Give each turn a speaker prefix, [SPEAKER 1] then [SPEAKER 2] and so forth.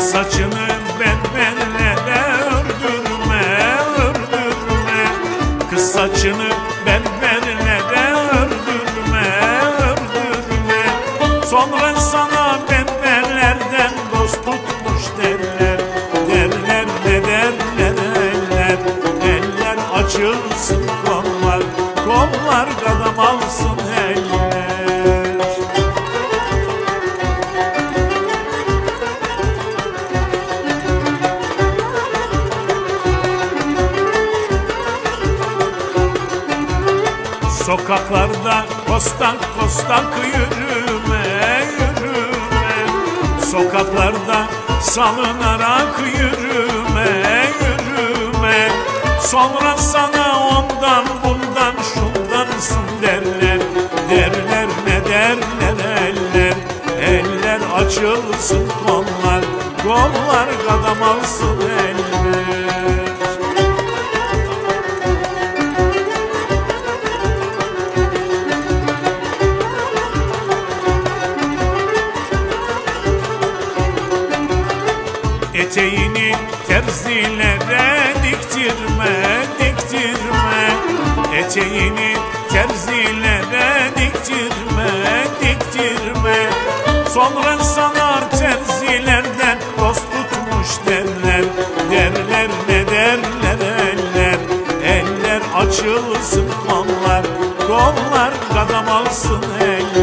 [SPEAKER 1] Saçını berberlere ördürme, ördürme. Kız saçını berberlere ördürme, ördürme. Sonra sana berberlerden dost tutmuş derler. Derler ne derler eller Eller açılsın kollar Kollar kadam alsın eller Sokaklarda kostak kostak yürüme yürüme Sokaklarda salınarak yürüme yürüme Sonra sana ondan bundan şundansın derler. Derler ne derler eller. Eller açılsın kollar Kollar kadam alsın eller Eteğini terzilere diktirme, diktirme. Eteğini terzilere diktirme, diktirme. Sonra sanar terzilerden dost tutmuş derler. Derler ne derler eller. Eller açılsın kollar Kollar kadam alsın eller.